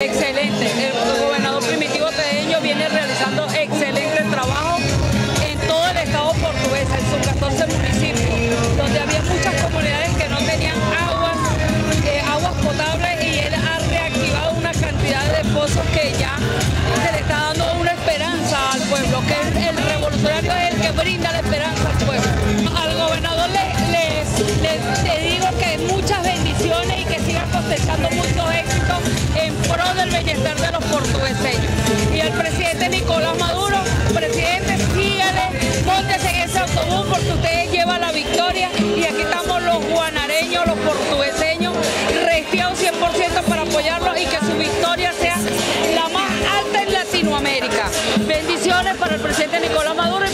Excelente, el gobernador Primitivo Tedeño viene realizando excelente trabajo en todo el estado portugués, en sus 14 municipios, donde había muchas comunidades que no tenían aguas, eh, aguas potables y él ha reactivado una cantidad de pozos que ya bienestar de los portugueseños. Y el presidente Nicolás Maduro, presidente, sígale, póntese en ese autobús porque usted lleva la victoria y aquí estamos los guanareños, los portugueseños, restiados 100% para apoyarlos y que su victoria sea la más alta en Latinoamérica. Bendiciones para el presidente Nicolás Maduro